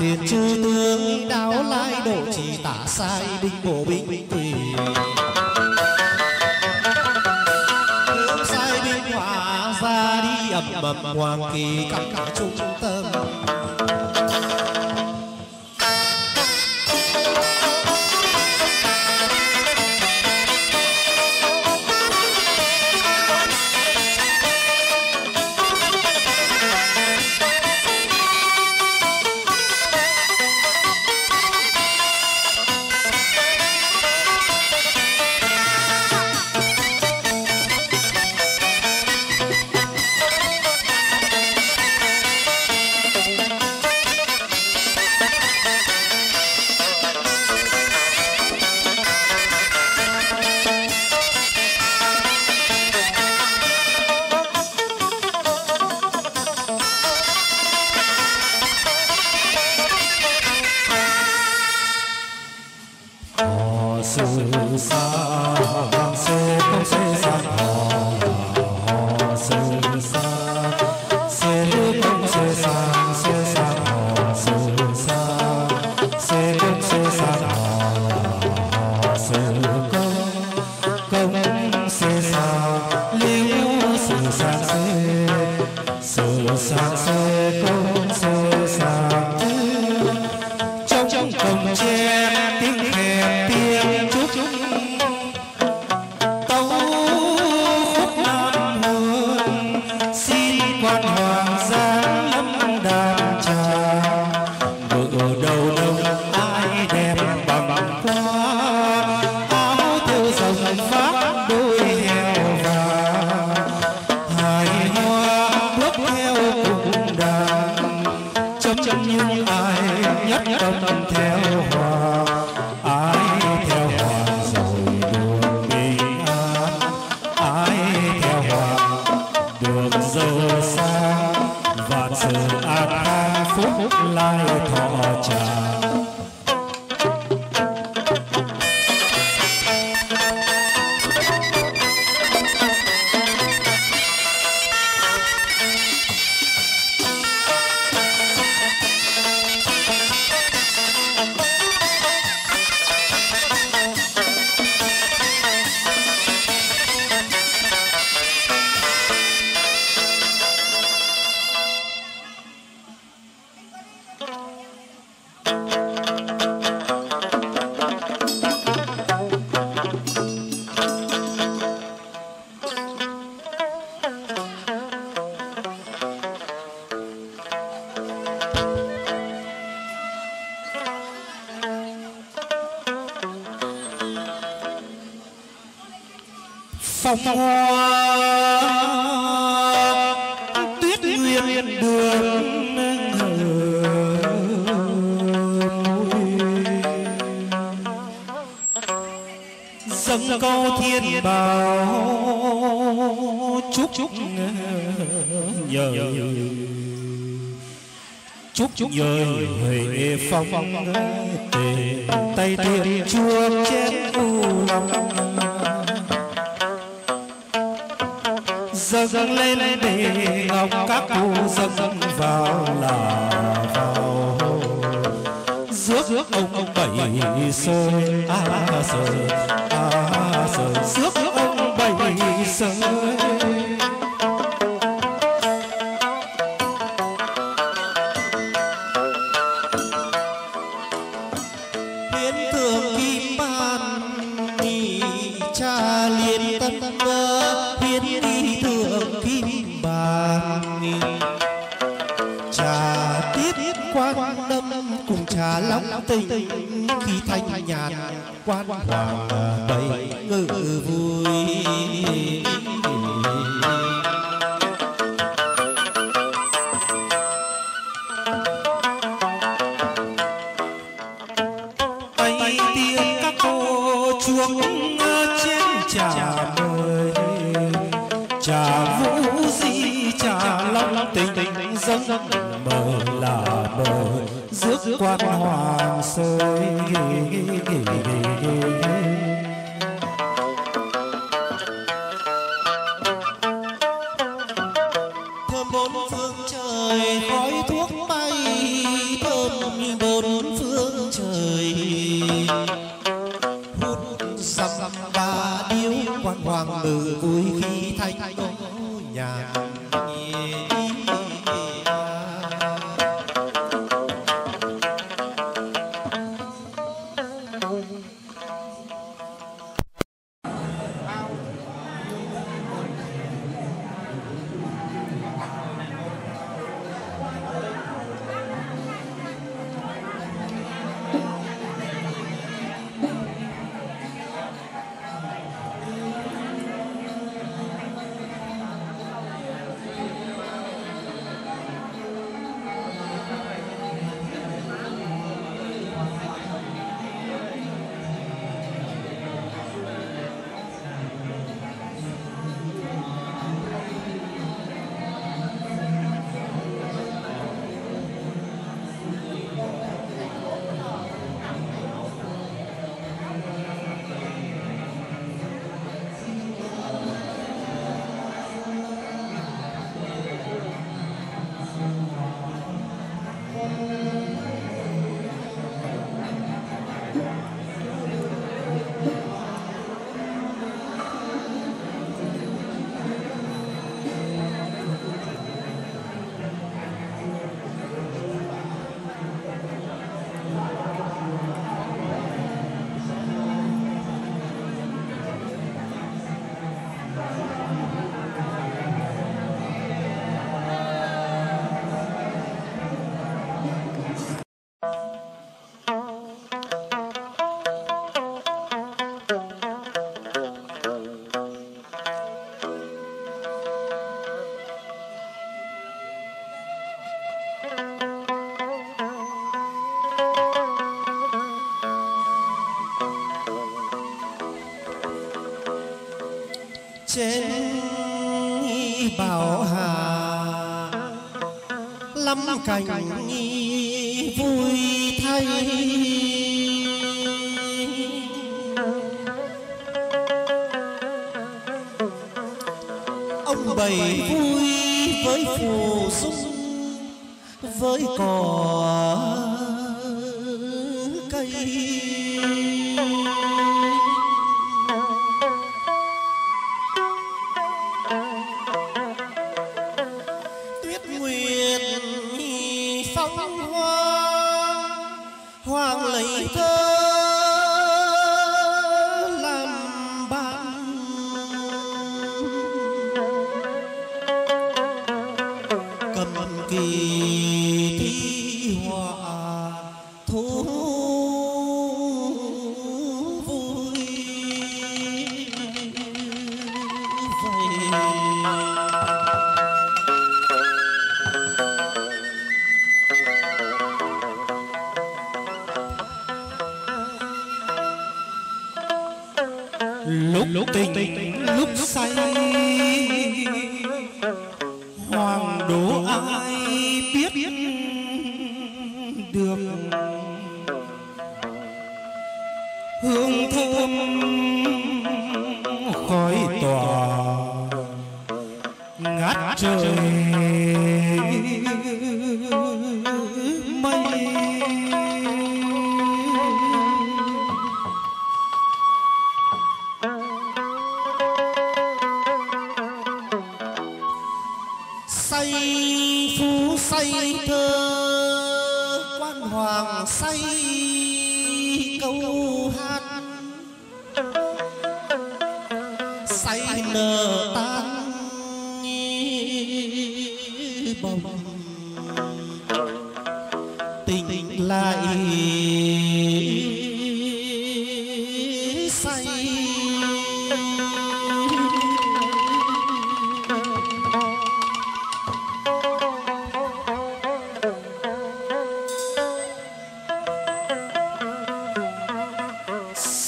phiền chư tướng đáo lai độ chỉ tả sai binh bộ binh tùy sai binh hỏa ra đi ầm ầm hoàng kỳ các cả trung Sensação é como tâm phong hoa. Tuyết nguyên đường dâng câu thiên bảo chúc chúc nhờ chúc chúc nhờ huệ phong, tề tay thiên chuông chén u lòng. Dâng lên để ngọc các cụ dâng vào là vào. Rước ông ông bảy sơi a sơi a quan hoàng bảy ngự vui. Tay tiên các cô chuông trên trà mời trà vũ di, trà long tình tình dâng mời là mời quan hoàng sơi trên bảo hà. Lắm cảnh vui thay. Ông bảy vui với phù dung, với cỏ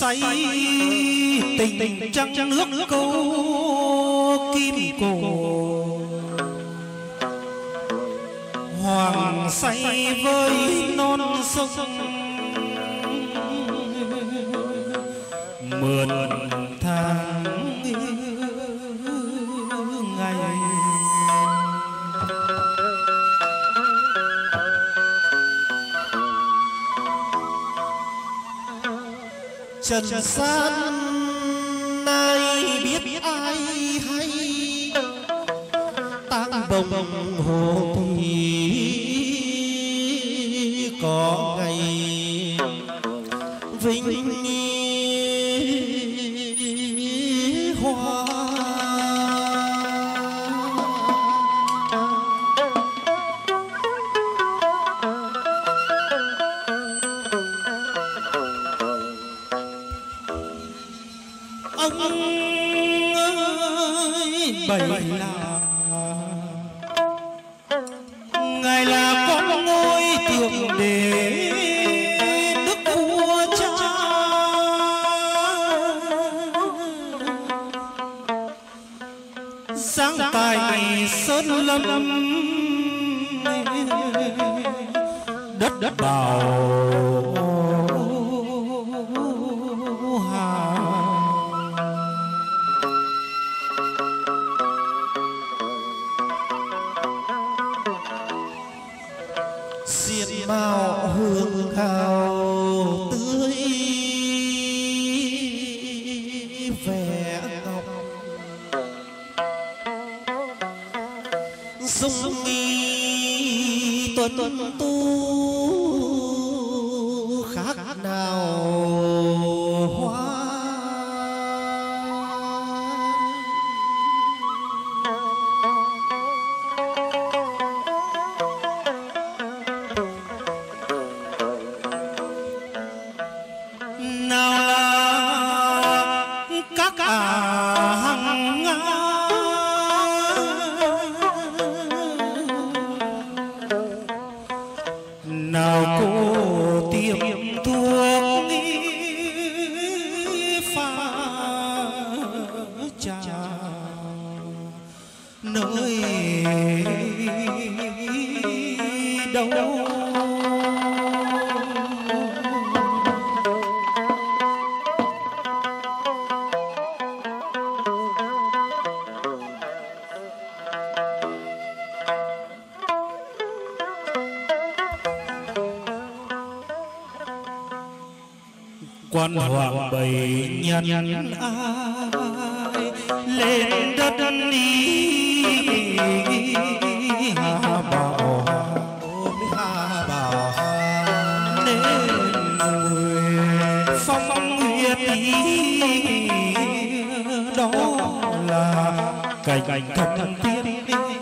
say tình trăng nước nước câu kim cổ. Hoàng say với non sông mượn trần gian nay biết ai hay? Tăng bồng hồ thì bao hương cao tươi vẻ ngọc. Dung nghi tuấn tu now nhận ai lên đất đi hà bảo ôm hà bảo nên người phong nguyệt đó là cảnh thật tiên.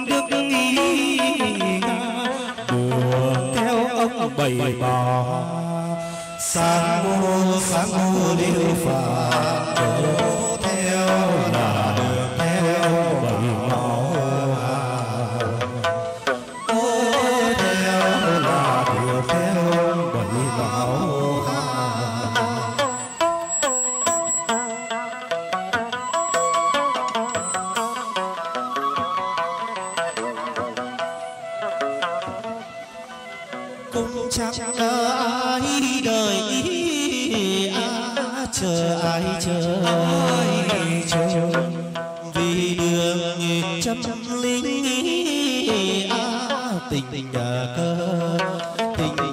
bày bò sáng mô sáng mô đều phạt tình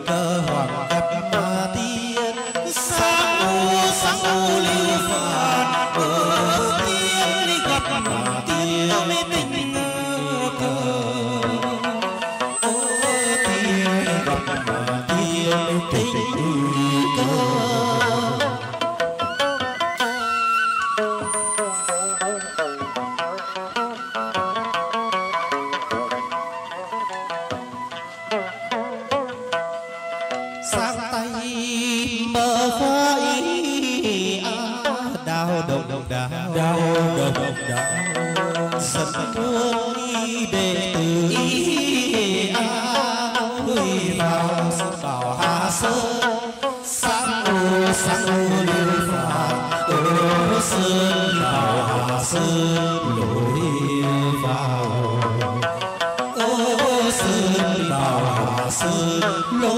sắc lưu phật ô sơn là sư lối vào ô sơn là sư lối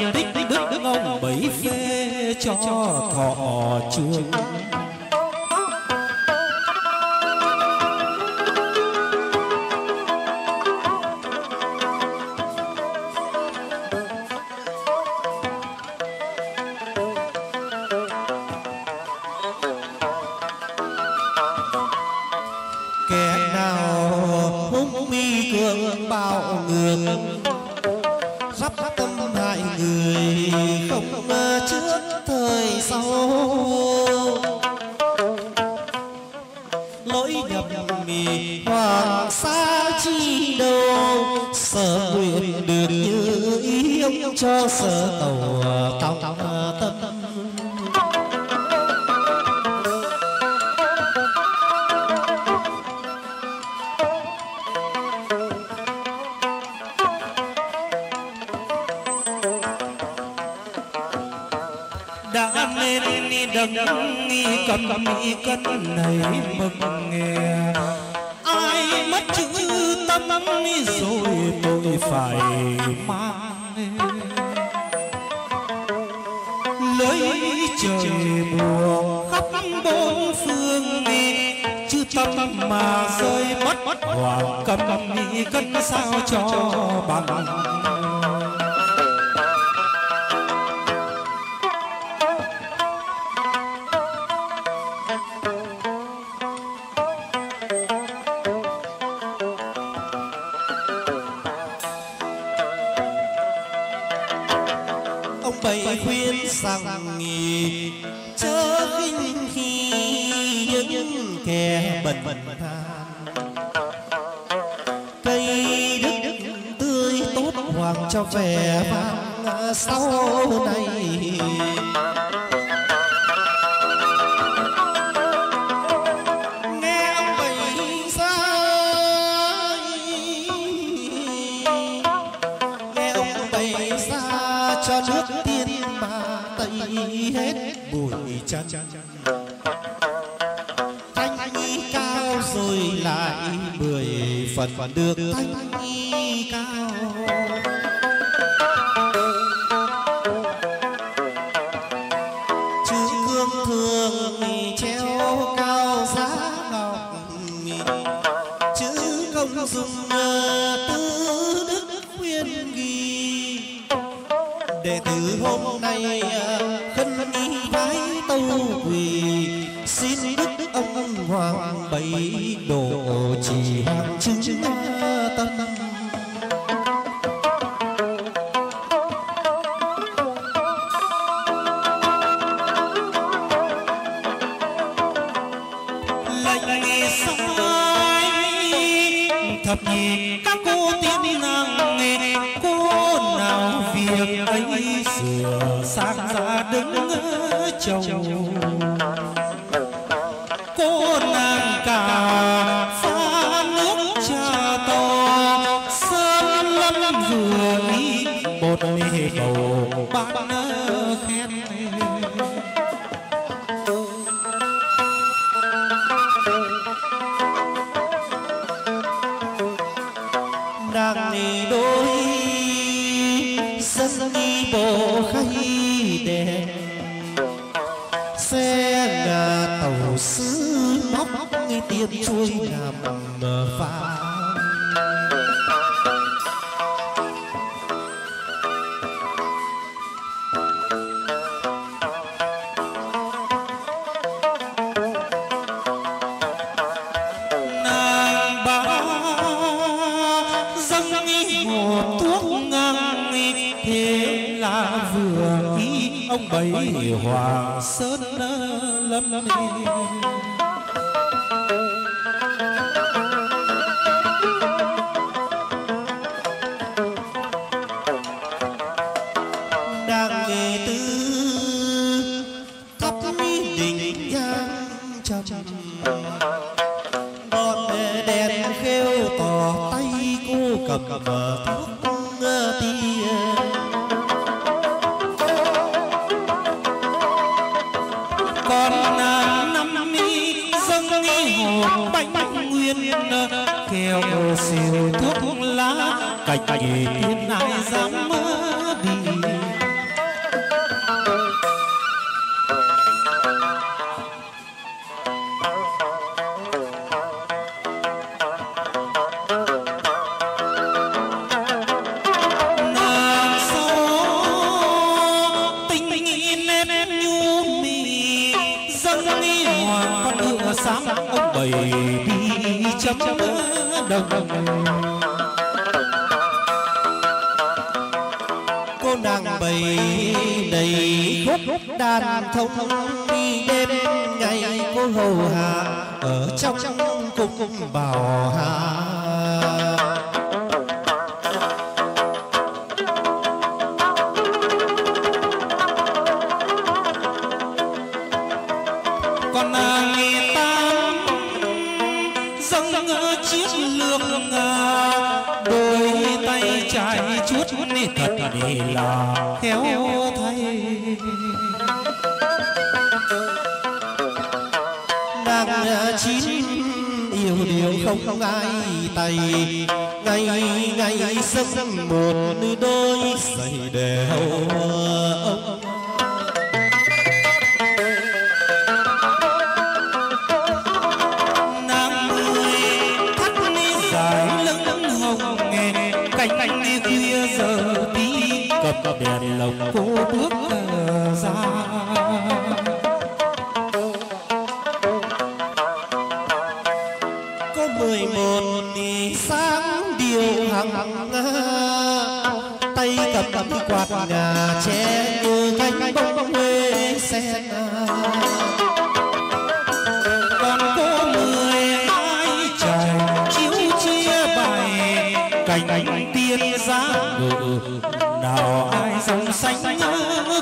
nhà tích đức đức ông bảy phê cho thọ trường nâng cầm cân này mực nghe ai mất chữ tâm rồi tôi phải mang lưới trời mùa khắp bốn phương chữ tâm mà rơi mất. Mất hoàng cầm cân sao cho bằng bậy khuyên rằng nghỉ. Chớ khinh khi những kẻ bẩn than. Cây đức tươi tốt hoàng cho vẻ vang sau này. và được thanh cao. ấy sửa sang ra đứng chồng. ông bảy hoàng sơn lâm mấy hồ bánh nguyên ờ, kéo siêu thuốc lá cạch kỳ tiên ai dám mơ cô nàng bầy đầy khúc đàn thông đi đêm, ngày cô hầu hạ, ở trong cung cung bảo hạ. là theo thầy đang chín yêu điều không ai tay ngày ngày sức một đôi giày đều. cập biển lộc cô bước ra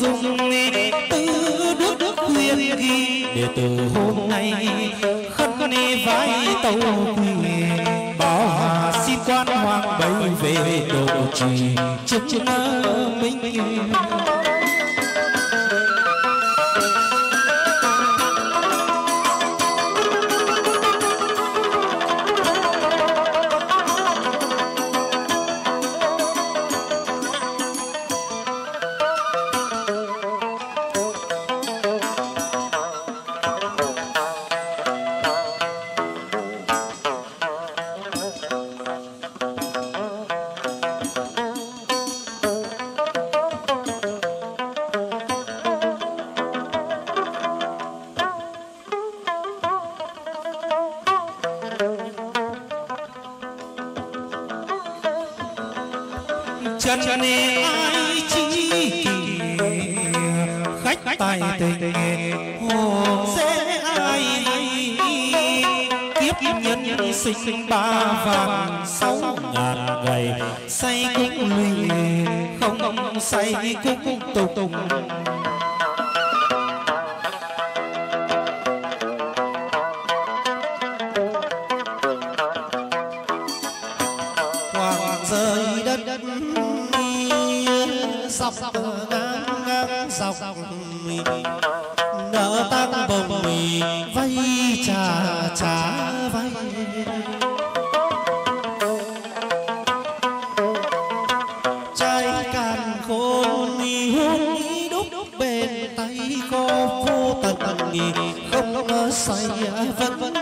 dung tư đức đức khuyên ghi để từ hôm nay khất đi vai tàu quỳ. Báo hà xin quan hoàng bay về độ trì chức minh chân ai chi khách tài tình hồ dễ ai tiếp nhân sinh ba vàng sáu ngàn ngày. say cũng lì không say cũng tục. tùng hoàng rơi đất sọc ngang ngang sọc nợ tăng bồng vay trả trả vay. Trai càn khôn hút đúc bên tay có vô tận không say vẫn vẫn